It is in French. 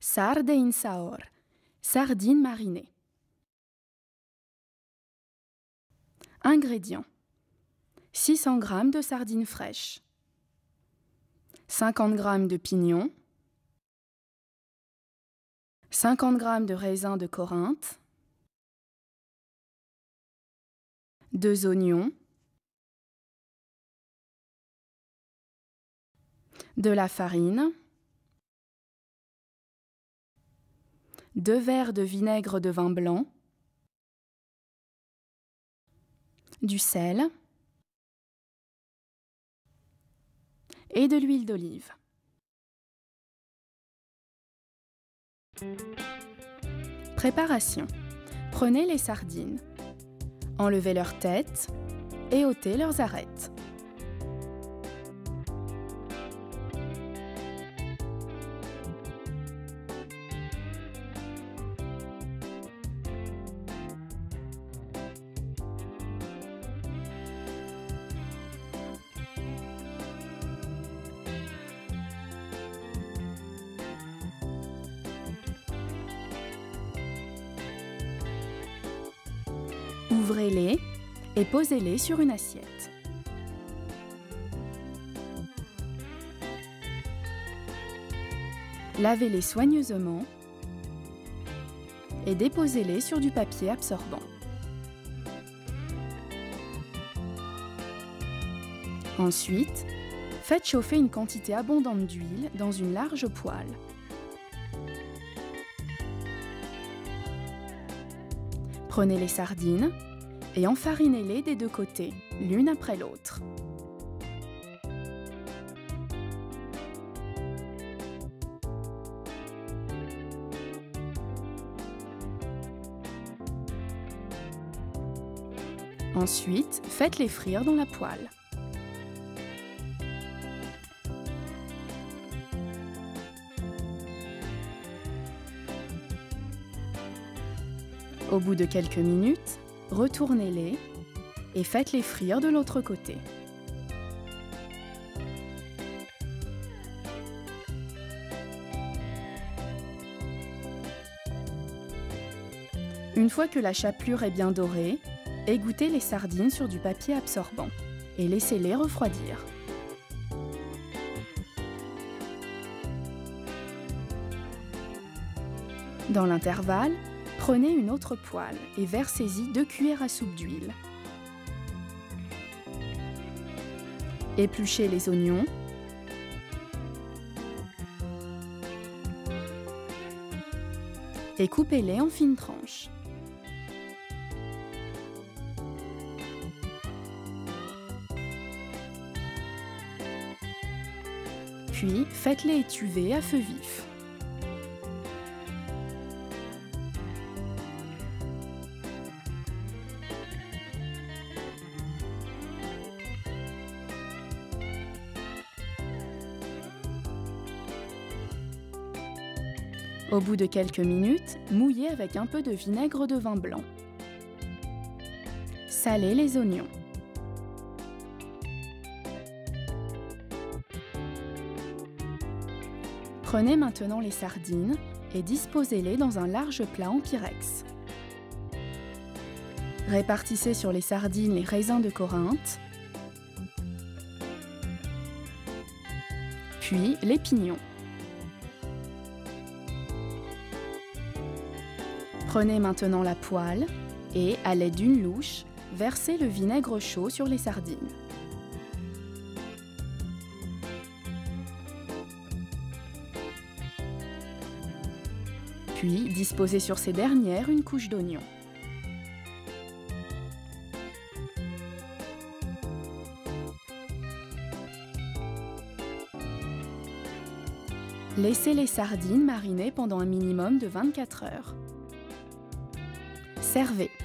Sarde in saor. Sardines marinées. Ingrédients. 600 g de sardines fraîches, 50 g de pignons, 50 g de raisins de Corinthe, 2 oignons, de la farine, 2 verres de vinaigre de vin blanc, du sel et de l'huile d'olive. Préparation. Prenez les sardines, enlevez leur tête et ôtez leurs arêtes. Ouvrez-les et posez-les sur une assiette. Lavez-les soigneusement et déposez-les sur du papier absorbant. Ensuite, faites chauffer une quantité abondante d'huile dans une large poêle. Prenez les sardines et enfarinez-les des deux côtés, l'une après l'autre. Ensuite, faites-les frire dans la poêle. Au bout de quelques minutes, retournez-les et faites-les frire de l'autre côté. Une fois que la chapelure est bien dorée, égouttez les sardines sur du papier absorbant et laissez-les refroidir. Dans l'intervalle, Prenez une autre poêle et versez-y 2 cuillères à soupe d'huile. Épluchez les oignons. Et coupez-les en fines tranches. Puis faites-les étuver à feu vif. Au bout de quelques minutes, mouillez avec un peu de vinaigre de vin blanc. Salez les oignons. Prenez maintenant les sardines et disposez-les dans un large plat en pyrex. Répartissez sur les sardines les raisins de Corinthe, puis les pignons. Prenez maintenant la poêle et, à l'aide d'une louche, versez le vinaigre chaud sur les sardines. Puis, disposez sur ces dernières une couche d'oignon. Laissez les sardines mariner pendant un minimum de 24 heures. Servez.